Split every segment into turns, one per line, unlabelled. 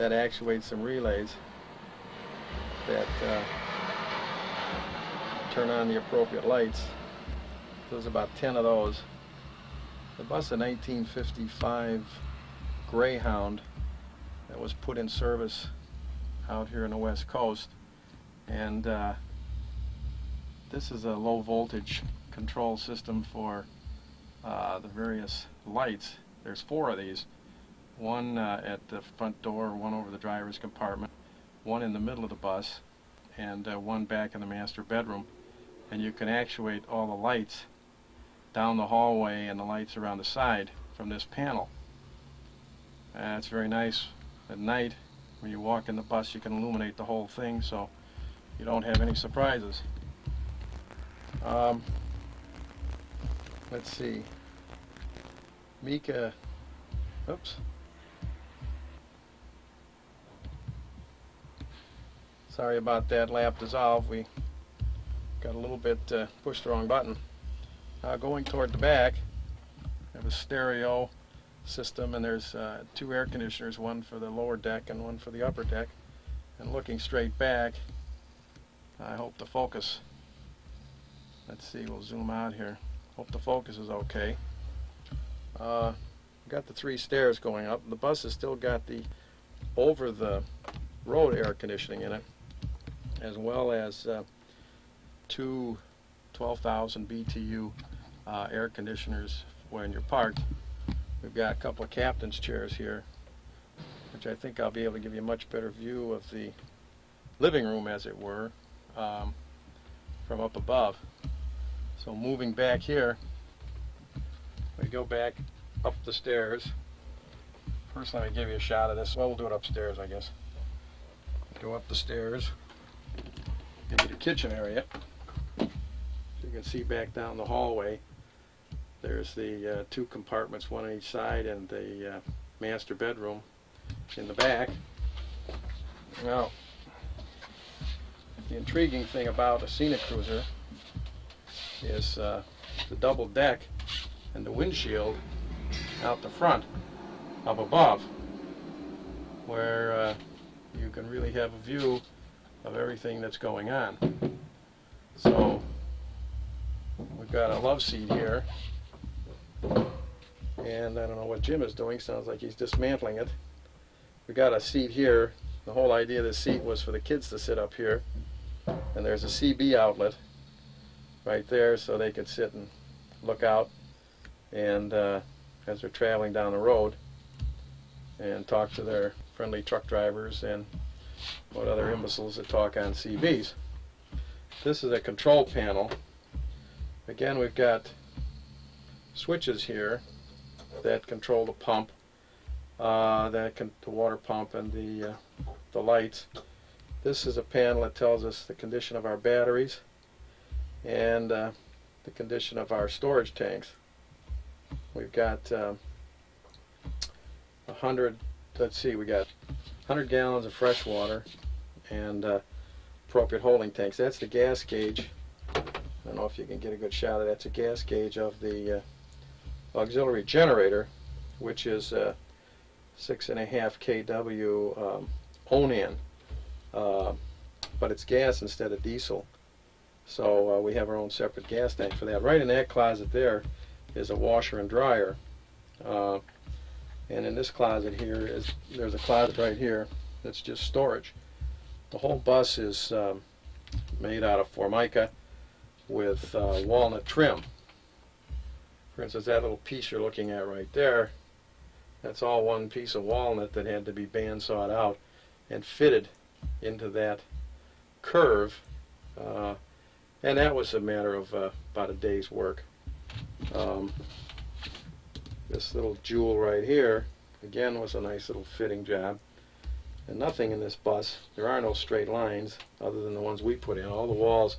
that actuates some relays that uh, turn on the appropriate lights. There's about 10 of those. The bus a 1955 Greyhound that was put in service out here in the west coast and uh, this is a low voltage control system for uh, the various lights. There's four of these. One uh, at the front door, one over the driver's compartment, one in the middle of the bus, and uh, one back in the master bedroom. And you can actuate all the lights down the hallway and the lights around the side from this panel. Uh, it's very nice at night when you walk in the bus you can illuminate the whole thing so you don't have any surprises. Um, let's see. Mika, oops. Sorry about that lap dissolve. We got a little bit uh, pushed the wrong button. Uh, going toward the back, I have a stereo system and there's uh, two air conditioners, one for the lower deck and one for the upper deck. And looking straight back, I hope the focus, let's see, we'll zoom out here. Hope the focus is okay. Uh, got the three stairs going up. The bus has still got the over the road air conditioning in it, as well as uh, two 12,000 BTU uh, air conditioners when you're parked. We've got a couple of captain's chairs here, which I think I'll be able to give you a much better view of the living room, as it were, um, from up above. So moving back here, we go back up the stairs. First, let me give you a shot of this. Well, we'll do it upstairs, I guess. Go up the stairs. You the kitchen area. You can see back down the hallway. There's the uh, two compartments, one on each side, and the uh, master bedroom in the back. Now, the intriguing thing about a scenic cruiser is uh, the double deck and the windshield out the front up above where uh, you can really have a view of everything that's going on. So we've got a love seat here. And I don't know what Jim is doing. Sounds like he's dismantling it. We got a seat here. The whole idea of this seat was for the kids to sit up here. And there's a CB outlet right there so they could sit and look out. And uh, as they're traveling down the road and talk to their friendly truck drivers and what other imbeciles that talk on CBs. This is a control panel. Again, we've got switches here that control the pump, uh, that can, the water pump and the uh, the lights. This is a panel that tells us the condition of our batteries and uh, the condition of our storage tanks. We've got uh, a hundred. Let's see, we got 100 gallons of fresh water and uh, appropriate holding tanks. That's the gas gauge. I don't know if you can get a good shot of that. It's a gas gauge of the uh, auxiliary generator, which is uh, six and a half kW um, Onan, uh, but it's gas instead of diesel. So uh, we have our own separate gas tank for that. Right in that closet there is a washer and dryer. Uh, and in this closet here is there's a closet right here that's just storage. The whole bus is um, made out of formica with uh, walnut trim. For instance, that little piece you're looking at right there, that's all one piece of walnut that had to be bandsawed out and fitted into that curve. Uh, and that was a matter of uh, about a day's work. Um, this little jewel right here, again, was a nice little fitting job. And nothing in this bus, there are no straight lines other than the ones we put in. All the walls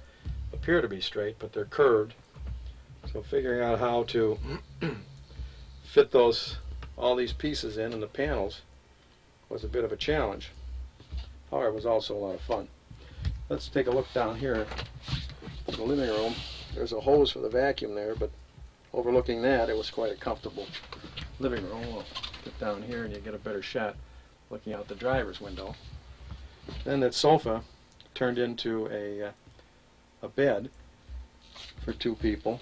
appear to be straight, but they're curved. So figuring out how to fit those, all these pieces in and the panels was a bit of a challenge. However, it was also a lot of fun. Let's take a look down here in the living room. There's a hose for the vacuum there, but overlooking that, it was quite a comfortable living room. We'll get down here and you get a better shot. looking out the driver's window. Then that sofa turned into a uh, a bed for two people.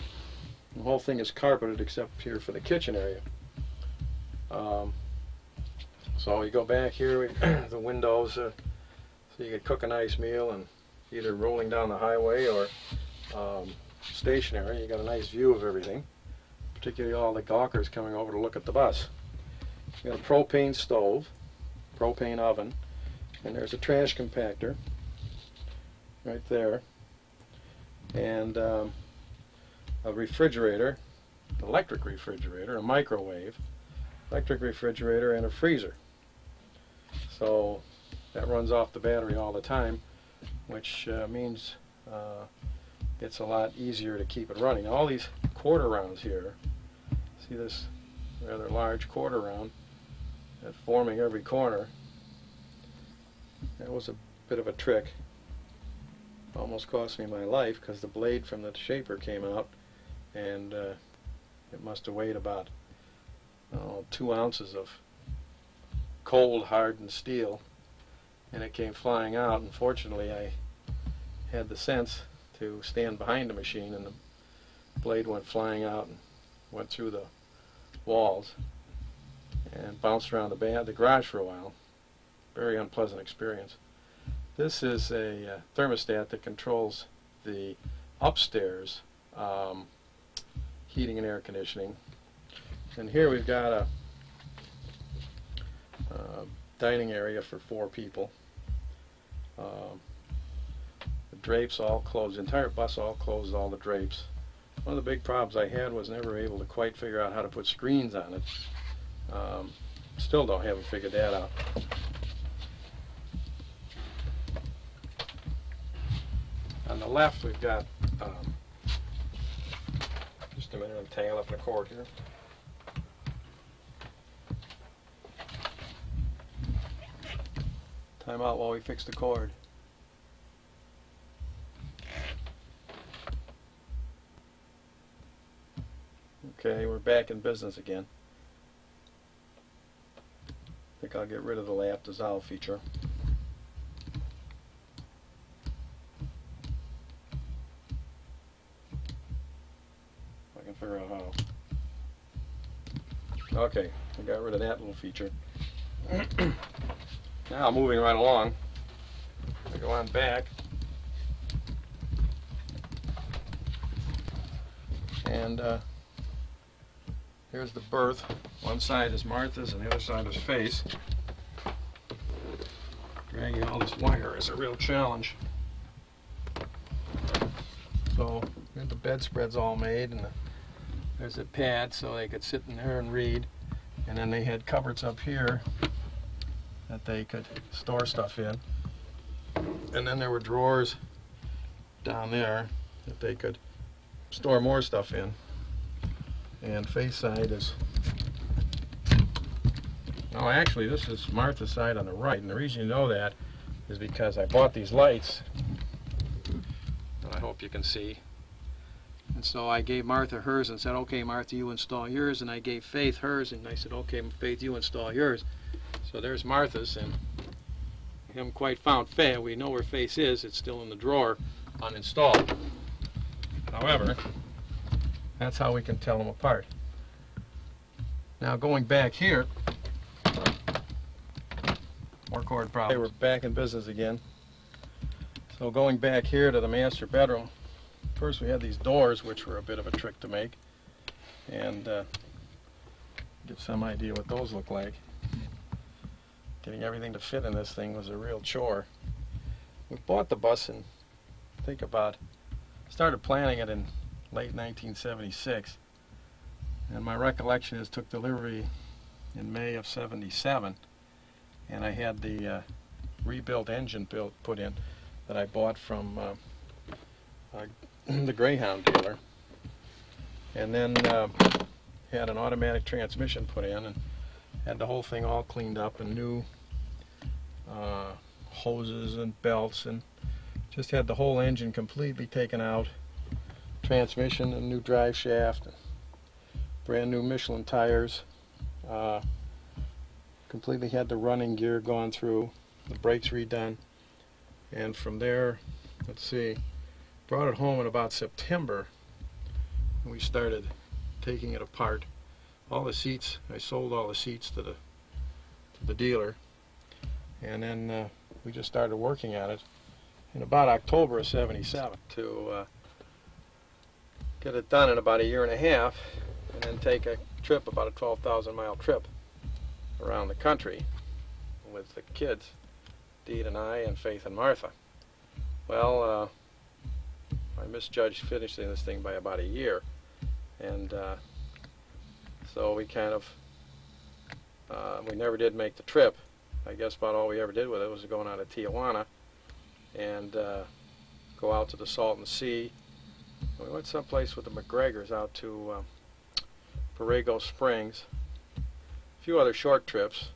The whole thing is carpeted except here for the kitchen area. Um, so you go back here, we, the windows, uh, so you could cook a nice meal and either rolling down the highway or um, stationary. You got a nice view of everything, particularly all the gawkers coming over to look at the bus. You got a propane stove, propane oven, and there's a trash compactor right there, and um, a refrigerator, electric refrigerator, a microwave, electric refrigerator, and a freezer. So that runs off the battery all the time, which uh, means uh, it's a lot easier to keep it running. All these quarter rounds here, see this rather large quarter round that's forming every corner. That was a bit of a trick. Almost cost me my life because the blade from the shaper came out and uh, it must have weighed about oh, two ounces of cold hardened steel and it came flying out Unfortunately, I had the sense to stand behind the machine and the blade went flying out and went through the walls and bounced around the, the garage for a while. Very unpleasant experience. This is a uh, thermostat that controls the upstairs um, heating and air conditioning. And here we've got a uh, dining area for four people. Um, drapes all closed, the entire bus all closed all the drapes. One of the big problems I had was never able to quite figure out how to put screens on it. Um, still don't haven't figured that out. On the left we've got um, just a minute, I'm tangled up in a cord here. Time out while we fix the cord. Okay, we're back in business again. I think I'll get rid of the lap dissolve feature. I can figure out how. Okay, I got rid of that little feature. now moving right along, I go on back. And uh, here's the berth. One side is Martha's and the other side is Faith's. Dragging all this wire is a real challenge. So the bedspread's all made and the, there's a pad so they could sit in there and read. And then they had cupboards up here that they could store stuff in. And then there were drawers down there that they could store more stuff in. And Faith's side is Oh, actually, this is Martha's side on the right, and the reason you know that is because I bought these lights, and I hope you can see. And so I gave Martha hers and said, okay, Martha, you install yours, and I gave Faith hers, and I said, okay, Faith, you install yours. So there's Martha's, and we haven't quite found Faith. We know where Faith is. It's still in the drawer, uninstalled. However, that's how we can tell them apart. Now going back here, more cord problems. Okay, we're back in business again. So going back here to the master bedroom, first we had these doors which were a bit of a trick to make and uh, some idea what those look like. Getting everything to fit in this thing was a real chore. We bought the bus and think about, started planning it in late 1976 and my recollection is took delivery in May of 77 and I had the uh, rebuilt engine built put in that I bought from uh, uh, the Greyhound dealer. And then uh, had an automatic transmission put in and had the whole thing all cleaned up and new uh, hoses and belts and just had the whole engine completely taken out transmission and new drive shaft brand new Michelin tires uh, completely had the running gear gone through, the brakes redone, and from there, let's see, brought it home in about September. And we started taking it apart. All the seats, I sold all the seats to the to the dealer, and then uh, we just started working on it in about October of '77 to uh, get it done in about a year and a half, and then take a trip, about a 12,000 mile trip around the country with the kids, Deed and I, and Faith and Martha. Well, uh, I misjudged finishing this thing by about a year, and uh, so we kind of uh, we never did make the trip. I guess about all we ever did with it was going out of Tijuana and uh, go out to the Salton Sea. We went someplace with the McGregors out to uh, Borrego Springs. A few other short trips.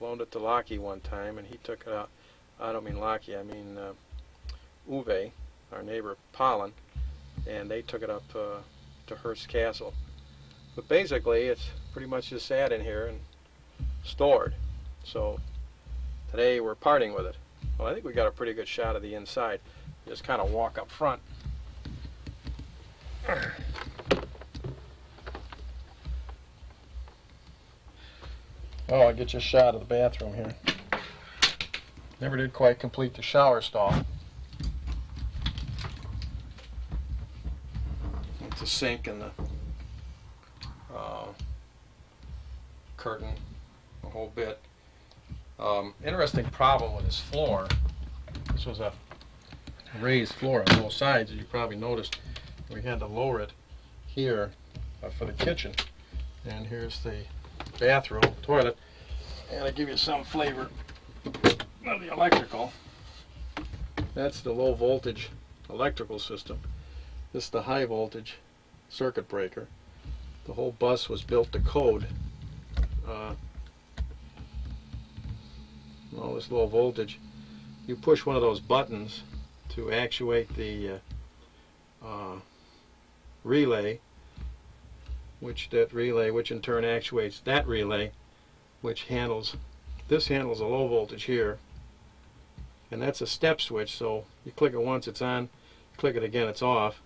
Loaned it to Lockie one time, and he took it out. I don't mean Lockie, I mean uh, Uwe, our neighbor Pollen, and they took it up uh, to Hearst Castle. But basically, it's pretty much just sat in here and stored. So today we're parting with it. Well, I think we got a pretty good shot of the inside. Just kind of walk up front. Oh, I'll get you a shot of the bathroom here. Never did quite complete the shower stall. It's a sink and the uh, curtain, a whole bit. Um, interesting problem with this floor. This was a raised floor on both sides, as you probably noticed. We had to lower it here uh, for the kitchen. And here's the bathroom, toilet. And I give you some flavor of the electrical. That's the low voltage electrical system. This is the high voltage circuit breaker. The whole bus was built to code. Uh, all this low voltage. You push one of those buttons to actuate the uh, uh, relay, which that relay, which in turn actuates that relay, which handles, this handles a low voltage here, and that's a step switch, so you click it once, it's on, click it again, it's off,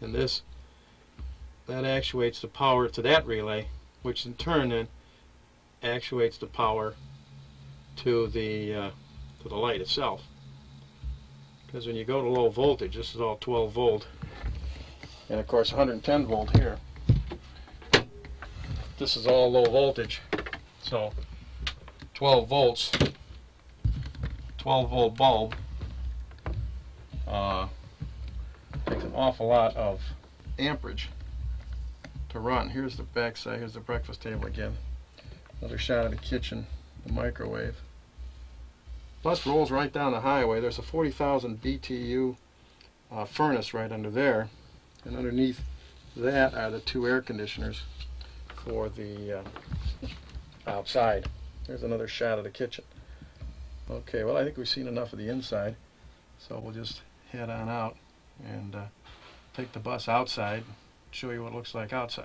and this, that actuates the power to that relay, which in turn then actuates the power to the uh, to the light itself. Because when you go to low voltage, this is all 12 volt, and of course 110 volt here. This is all low voltage, so 12 volts, 12 volt bulb uh, takes an awful lot of amperage to run. Here's the back side. Here's the breakfast table again. Another shot of the kitchen, the microwave. Bus rolls right down the highway. There's a 40,000 BTU uh, furnace right under there, and underneath that are the two air conditioners for the uh, outside. There's another shot of the kitchen. Okay, well I think we've seen enough of the inside, so we'll just head on out and uh, take the bus outside, show you what it looks like outside.